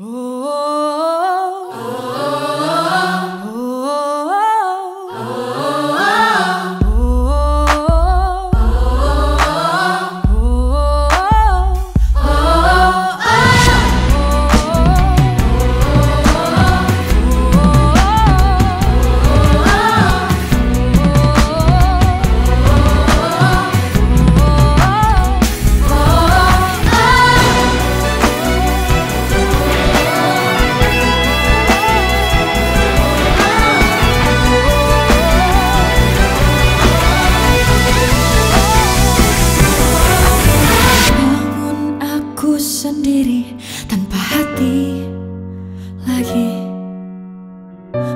Oh. Hati lagi.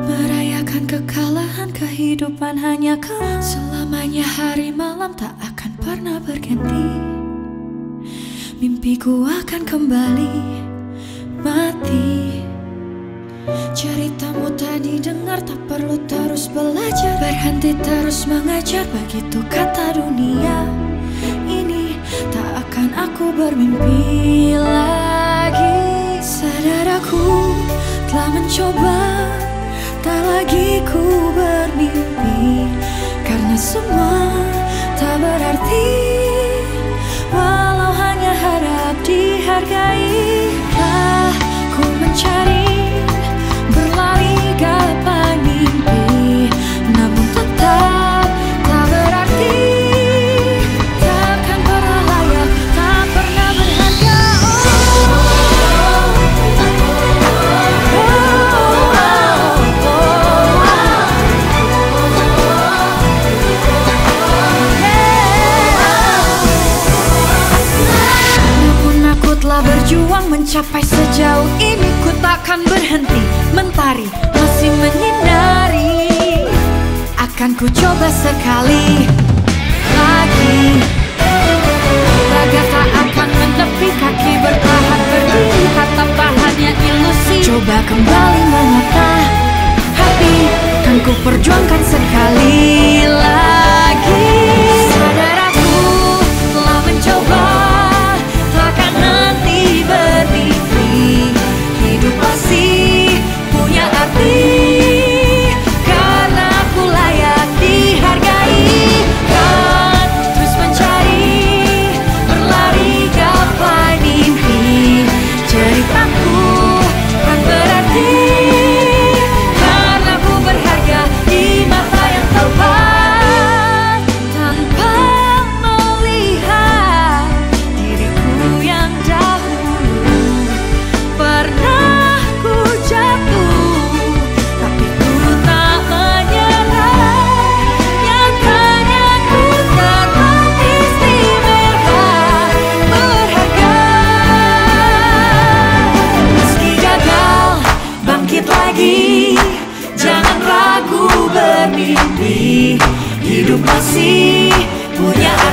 Merayakan kekalahan kehidupan hanya ke Selamanya hari malam tak akan pernah berganti. Mimpiku akan kembali mati. Ceritamu tadi dengar tak perlu terus belajar. Berhenti terus mengajar begitu kata dunia. Ini tak akan aku bermimpi lagi aku telah mencoba Tak lagi ku bermimpi. Karena semua tak berarti Walau hanya harap dihargai berjuang mencapai sejauh ini Ku takkan berhenti mentari masih menyinari. Akan ku coba sekali lagi. Raga tak akan menepi kaki bertahan berdiri Kata hanya ilusi. Coba kembali menata hati Kan ku perjuangkan sekali Hidup masih punya arti